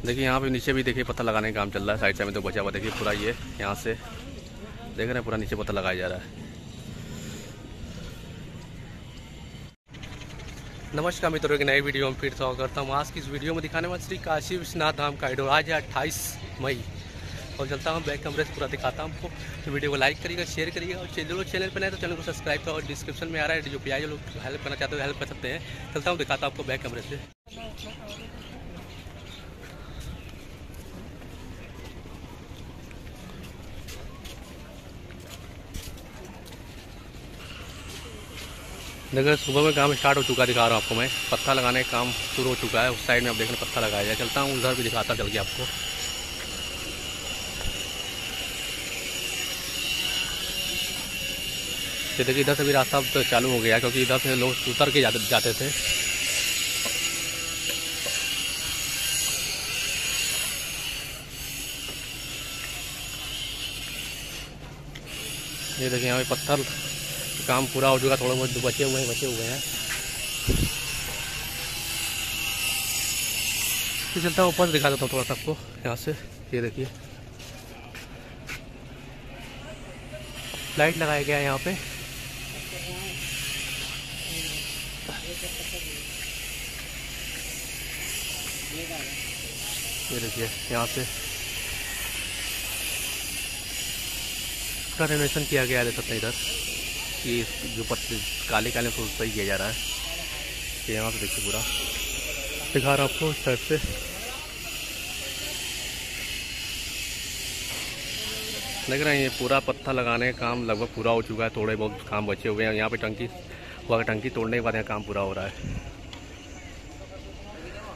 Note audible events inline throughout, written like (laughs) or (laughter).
देखिए, यहाँ पे नीचे भी देखिए पत्थर लगाने का काम चल रहा है। साइड साइड में तो बचा हुआ देखिए पूरा ये, यहाँ से। देख रहे हैं, पूरा नीचे पत्थर लगाया जा रहा है। नमस्कार मित्रों, एक नई वीडियो में फिर स्वागत करता हूँ। आज की इस वीडियो में दिखाने वाले श्री काशी विश्वनाथ धाम का आइडोर आज है मई। और चलता हूँ, बैक कमरे से पूरा दिखाता हूँ आपको। तो वीडियो को लाइक करिएगा, शेयर करिएगा। और चैनल चैनल पर नहीं तो चैनल को सब्सक्राइब करो। और डिस्क्रिप्शन में आ रहा है, जो पी आई लोग हेल्प करना चाहते हो हेल्प कर सकते हैं। चलता हूँ, दिखाता हूँ आपको बैक कमरे से। देखिए सुबह में काम स्टार्ट हो चुका दिखा रहा हूँ आपको मैं। पत्थर लगाने का काम शुरू हो चुका है, उस साइड में आप देखने पत्थर लगाया जाए। चलता हूँ, उधर भी दिखाता चल के आपको। ये देखिए, इधर से भी रास्ता तो चालू हो गया, क्योंकि इधर से लोग उतर के जाते जाते थे। ये देखिए, यहाँ पे पत्थर काम पूरा हो चुका, थोड़ा बहुत बचे हुए हैं, बचे हुए हैं। तो चलता ऊपर दिखा देता हूँ थोड़ा सा आपको, यहाँ से, ये देखिए। लाइट लगाया गया है यहाँ पे। ये देखिए, यहाँ से। रेनोवेशन किया गया है सकते इधर। कि जो पत्ते काले काले फूल सही किया जा रहा है। यहाँ से देखिए पूरा। दिखा रहा आपको इस साइड से। देख रहे हैं ये पूरा पत्थर लगाने का काम लगभग पूरा हो चुका है। थोड़े बहुत काम बचे हुए हैं। यहाँ पे टंकी, हुआ टंकी तोड़ने के बाद यहाँ काम पूरा हो रहा है।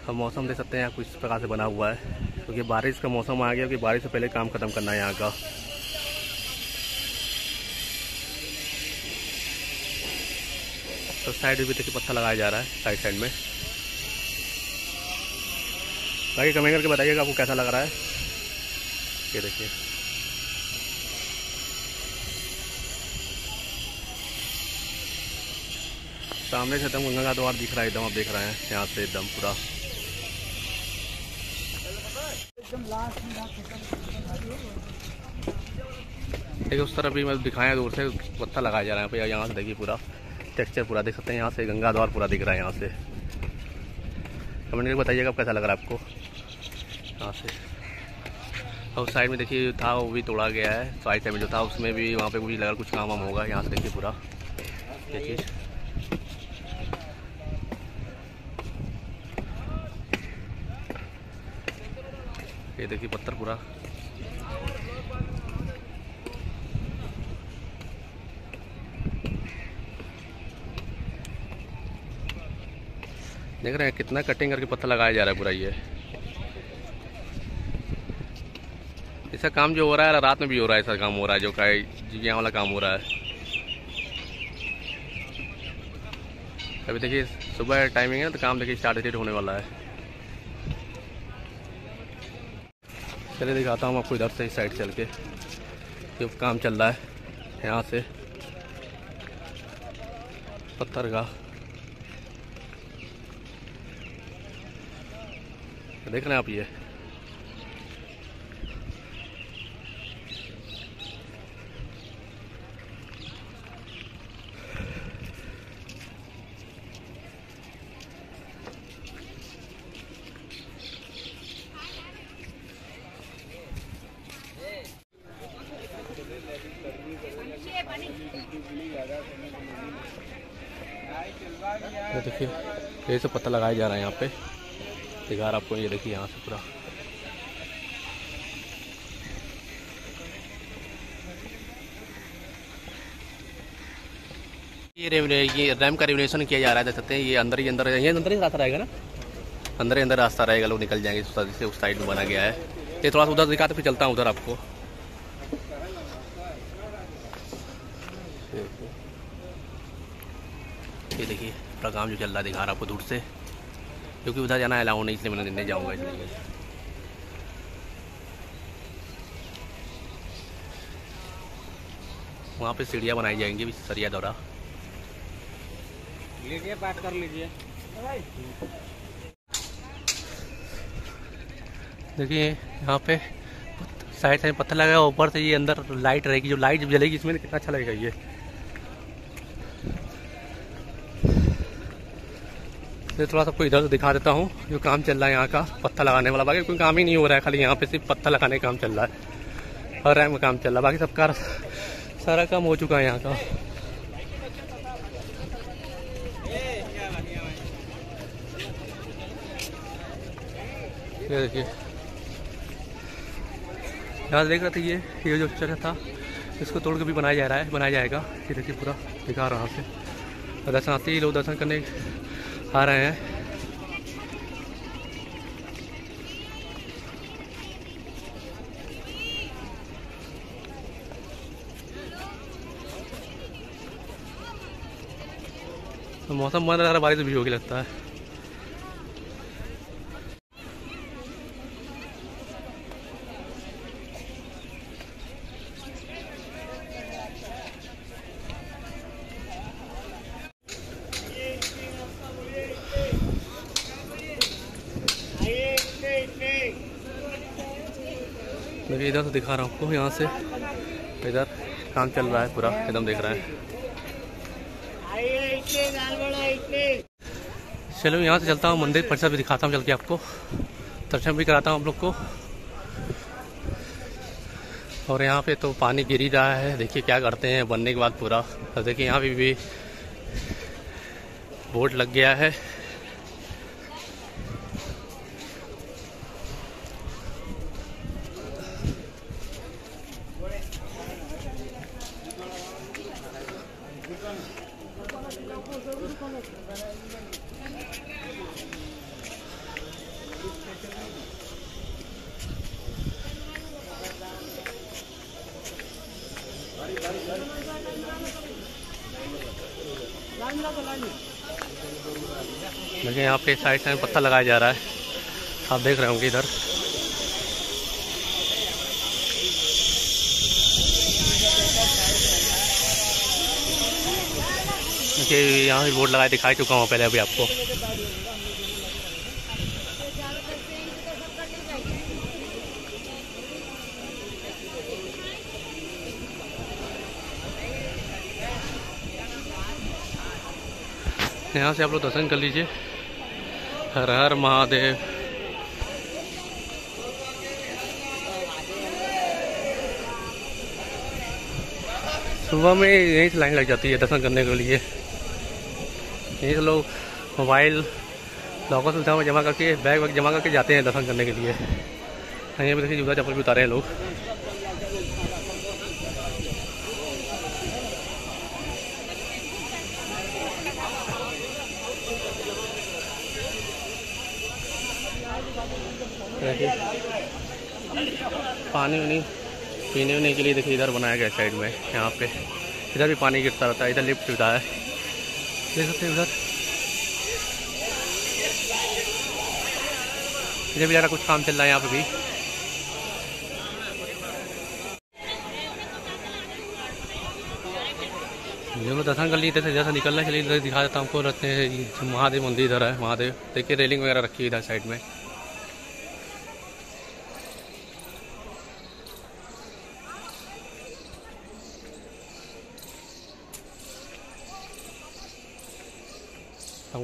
अब मौसम देख सकते हैं, यहाँ कुछ प्रकार से बना हुआ है। क्योंकि बारिश का मौसम आ गया, क्योंकि बारिश से पहले काम खत्म करना है यहाँ का। तो साइड भी देखिए पत्थर लगाया जा रहा है, साइड साइड में। बाकी कमेंट करके बताइएगा आपको कैसा लग रहा है। ये देखिए। सामने से एकदम गंगा का द्वार दिख रहा है, एकदम आप देख रहे हैं, यहाँ से एकदम पूरा। देखिए, उस तरफ़ भी मैं दिखाया दूर से पत्थर लगाया जा रहा है, यहाँ से देखिए पूरा। टेक्सचर पूरा देख सकते हैं, यहाँ से गंगा द्वार पूरा दिख रहा है, यहाँ से। कमेंट करके बताइएगा कैसा लग रहा है आपको? यहाँ से। और साइड में देखिए, था वो भी तोड़ा गया है साइड साइड में जो था, उसमें भी वहाँ पे भी लगा कुछ काम वाम होगा, यहाँ से देखिए पूरा। ये चीज़। ये देखिए पत्थर पूरा। देख रहे हैं कितना कटिंग करके पत्थर लगाया जा रहा है पूरा ये। ऐसा काम जो हो रहा है रात में भी हो रहा है ऐसा काम हो रहा है, जो का वाला काम हो रहा है। अभी देखिए, सुबह टाइमिंग है ना तो काम देखिए स्टार्ट होने वाला है। चलिए दिखाता हूँ आपको इधर से, इस साइड चल के, जो काम चल रहा है, यहाँ से। पत्थर का देख रहे हैं आप ये। देखिए, ये सब पत्ता लगाया जा रहा है यहाँ पे। दिखा आपको ये देखिए यहाँ से पूरा। ये ये रैम का रेवलेशन किया जा रहा है देख सकते हैं, ये अंदर ही अंदर, ये अंदर ही रास्ता रहेगा ना? अंदर ही अंदर रास्ता रहेगा, लोग निकल जाएँगे से उस साइड में बना गया है। ये थोड़ा सा उधर दिखा तो फिर चलता हूँ उधर आपको। ये देखिए पूरा काम जो चल रहा है, दिखा रहा आपको दूर से। क्योंकि उधर जाना अलाउ नहीं इसलिए मैं नहीं जाऊँगा इसलिए। वहाँ पे सीढ़ियाँ बनाई जाएँगी सरिया दौरा। लीजिए बात कर लीजिए। देखिए यहाँ पे साइड साइड पत्थर लगा ऊपर से ये अंदर लाइट रहेगी जो लाइट जलेगी इसमें कितना अच्छा लगेगा ये। ये थोड़ा सा आपको इधर से दिखा देता हूँ, जो काम चल रहा है यहाँ का पत्थर लगाने वाला। बाकी कोई काम ही नहीं हो रहा है, खाली यहाँ पे सिर्फ़ पत्थर लगाने का काम चल रहा है। और रैम का काम चल रहा है। बाकी सबका सारा काम हो चुका है यहाँ का। ये देखिए। यहाँ देख रहे थे ये ये जो जगह था, इसको तोड़ के भी बनाया जा रहा है, बनाया जाएगा। ये देखिए पूरा दिखा रहा से दर्शनार्थी लोग दर्शन करने आ रहे हैं। तो मौसम बन रहा है बारिश भी होगी लगता है। देखिए इधर से दिखा रहा हूँ आपको यहाँ से। इधर काम चल रहा है पूरा एकदम देख रहा है। चलो यहाँ से चलता हूँ मंदिर परिसर भी दिखाता हूँ चल के आपको। दर्शन भी कराता हूँ आप लोग को। और यहाँ पे तो पानी गिर ही रहा है देखिए क्या करते हैं बनने के बाद पूरा। और देखिए यहाँ पे भी, भी बोर्ड लग गया है। देखिए यहाँ पे साइड साइड पत्थर लगाया जा रहा है। आप देख रहे होंगे इधर। यहाँ भी बोर्ड लगाए दिखाई चुका हूँ पहले अभी आपको। यहाँ से आप लोग दर्शन कर लीजिए। हर हर महादेव। सुबह में यहीं से लाइन लग जाती है दर्शन करने के लिए। यहीं से लोग मोबाइल लॉकर में जमा करके बैग वैग जमा करके जाते हैं दर्शन करने के लिए। यहीं पर देखिए जूता चप्पल भी उतारे हैं लोग। पानी वानी पीने वीने के लिए देखिए इधर बनाया गया साइड में, यहाँ पे। इधर भी पानी गिरता रहता है, इधर लिफ्ट सुविधा है। देख सकते हैं उधर। इधर भी ज़्यादा कुछ काम चल रहा है यहाँ पे भी। दर्शन कर लिए थे जैसा निकलना चलिए दिखा देता हूँ। आपको रखते हैं महादेव मंदिर इधर है, महादेव। देखिए रेलिंग वगैरह रखी है इधर साइड में।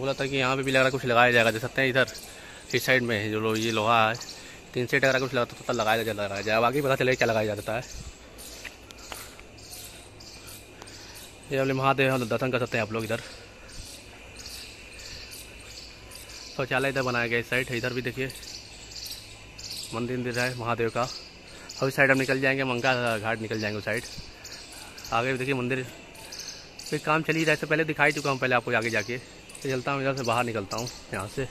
लगता है कि यहाँ पे भी लग रहा कुछ लगाया जाएगा, देख सकते हैं इधर, इस साइड में जो लो, ये लोहा है। तीन साइड अगर कुछ लगता तो लगाया जा, लगाया जाए। आगे पता चलेगा क्या लगाया जाता है। ये वाले महादेव हम दर्शन कर सकते हैं आप लोग इधर। शौचालय इधर बनाया गया, इस साइड इधर भी देखिए। मंदिर मंदिर है महादेव का। और इस साइड हम निकल जाएँगे, मंगा घाट निकल जाएँगे उस साइड। आगे भी देखिए मंदिर पे काम चल रहा है पहले दिखाई चुका हूँ, पहले आपको आगे जाके। चलता हूँ इधर से बाहर निकलता हूँ यहाँ से।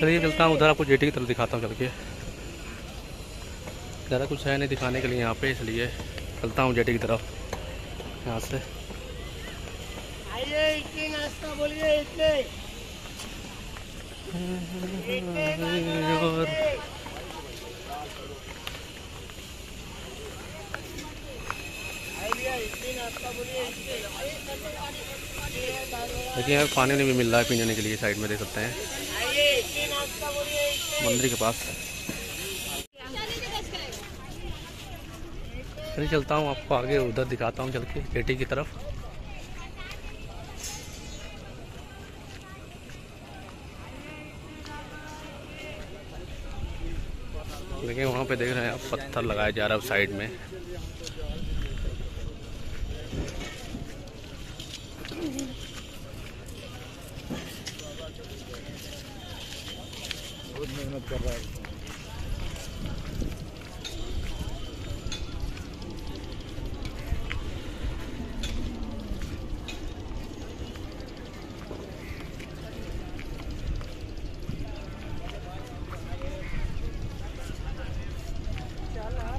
चलिए चलता हूँ उधर आपको जेटी की तरफ़ दिखाता हूँ चल के ज़्यादा कुछ है नहीं दिखाने के लिए यहाँ पे इसलिए चलता हूँ जेटी की तरफ़ यहाँ से। आइए इडली नाश्ता बोलिए और (laughs) देखिए, यहाँ पानी नहीं भी मिल रहा है पीने के लिए साइड में देख सकते हैं। मंदिर के पास। चलिए, चलता हूँ, आपको आगे उधर दिखाता हूँ, चल के, पेटी की तरफ़। देखिए, वहाँ पे देख रहे हैं आप, पत्थर लगाया जा रहा है साइड में। कर रहा है।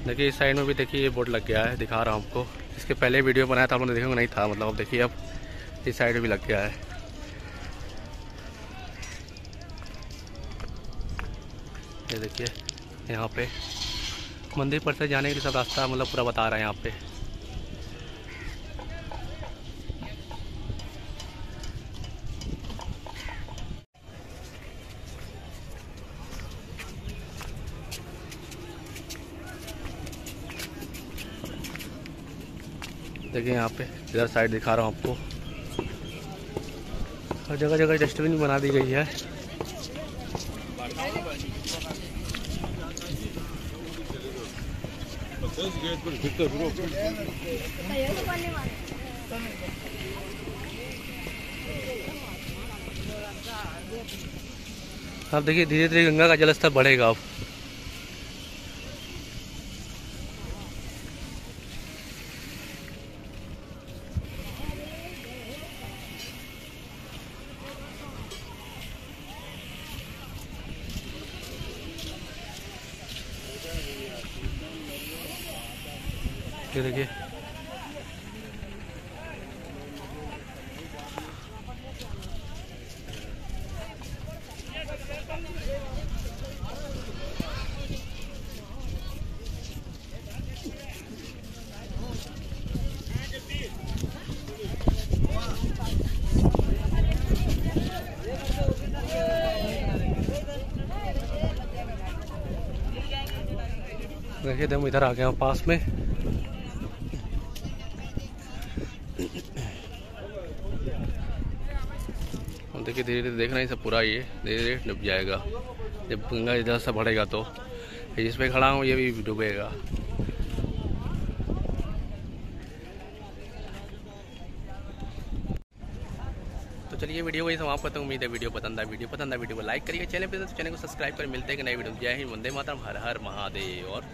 देखिए, इस साइड में भी देखिए, ये बोर्ड लग गया है, दिखा रहा हूँ आपको। इसके पहले वीडियो बनाया था, आपने देखोगे नहीं था मतलब अब देखिए, अब इस साइड में भी लग गया है। ये देखिए, यहाँ पे। मंदिर पर से जाने के लिए सब रास्ता मतलब पूरा बता रहा है यहाँ पे। देखिए यहाँ पे, इधर साइड दिखा रहा हूँ आपको। हर जगह जगह डस्टबिन बना दी गई है। अब देखिए धीरे धीरे गंगा का जलस्तर बढ़ेगा अब। ये देखिए। देखिए हम इधर आ गए हैं पास में। देखिए धीरे धीरे देखना हैं सब पूरा ये। धीरे धीरे डूब जाएगा। जब गंगा इधर से बढ़ेगा तो। जिस पे खड़ा हूँ, ये भी डूबेगा। तो चलिए वीडियो वही समाप्त करता हूँ। उम्मीद है वीडियो पसंद है वीडियो पसंद है वीडियो को लाइक करिए, चैनल पे तो चैनल को सब्सक्राइब कर मिलते हैं कि नई वीडियो जय हिंद, वंदे मातरम, हर हर महादेव और